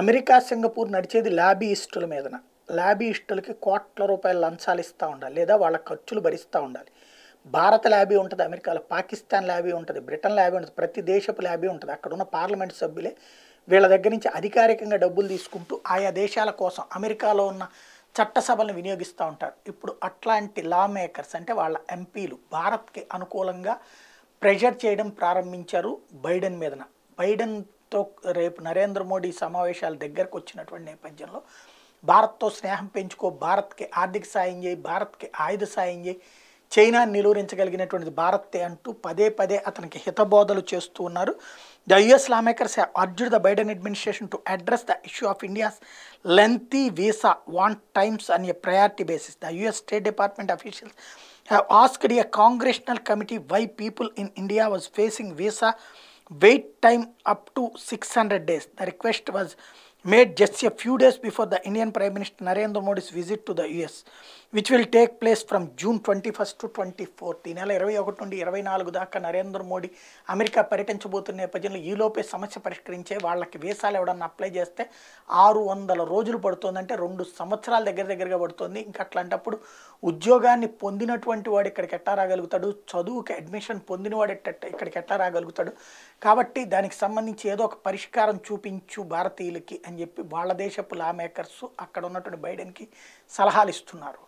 America Singapore నడిచేది లాబీయిస్టుల మీదన. లాబీయిస్టులకి కోట్ల రూపాయల లంచాలు ఇస్తూ ఉండాలి లేదా వాళ్ళ ఖర్చులు భరిస్తూ ఉండాలి. భారత ల్యాబీ ఉంటుంది అమెరికాలో పాకిస్తాన్ ల్యాబీ ఉంటుంది బ్రిటన్ ల్యాబీ ఉంటుంది ప్రతి దేశపు ల్యాబీ ఉంటుంది. అక్కడ ఉన్న పార్లమెంట్ సభ్యులే వీళ్ళ దగ్గర నుంచి అధికారికంగా డబ్బులు తీసుకుంటూ ఆయా దేశాల కోసం అమెరికాలో ఉన్న చట్టసభలను వినియోగిస్తూ ఉంటారు. ఇప్పుడు అట్లాంటి లా మేకర్స్ అంటే వాళ్ళ ఎంపీలు భారత్కి అనుకూలంగా ప్రెషర్ చేయడం ప్రారంభించారు బైడెన్ మీదన. తో రేపు నరేంద్ర మోడీ సమావేశాల దగ్గరకు వచ్చినటువంటి నేపథ్యంలో భారత్తో స్నేహం పెంచుకో భారత్కి ఆర్థిక సాయం చేయి భారత్కి ఆయుధ సాయం చేయి చైనా నిలువరించగలిగినటువంటిది భారత్తే అంటూ పదే పదే అతనికి హితబోధలు చేస్తూ ఉన్నారు. The US lawmakers urged the Biden administration to address the issue of India's lengthy visa wait times on a priority basis the US state department officials have asked a congressional committee why people in India was facing visa wait time up to 600 days. The request was made just a few days before the Indian Prime Minister Narendra Modi's visit to the US, which will take place from June 21st to 24th. ఈ నెల ఇరవై ఒకటి నుండి ఇరవై నాలుగు దాకా Narendra Modi America పర్యటించబోతున్న నేపథ్యంలో ఈలోపే సమస్య పరిష్కరించే వాళ్ళకి వీసాలు ఎవడన్నా అప్లై చేస్తే ఆరు వందల రోజులు పడుతుందంటే రెండు సంవత్సరాల దగ్గర దగ్గరగా పడుతుంది. ఇంకా అట్లాంటప్పుడు ఉద్యోగాన్ని పొందినటువంటి వాడు ఇక్కడికి ఎట్టా రాగలుగుతాడు? చదువుకి అడ్మిషన్ పొందినవాడు ఎట్ట ఇక్కడికి ఎట్టా రాగలుగుతాడు? కాబట్టి దానికి సంబంధించి ఏదో ఒక పరిష్కారం చూపించు భారతీయులకి అని చెప్పి వాళ్ళ దేశపు లా మేకర్స్ అక్కడ ఉన్నటువంటి బైడెన్కి సలహాలు ఇస్తున్నారు.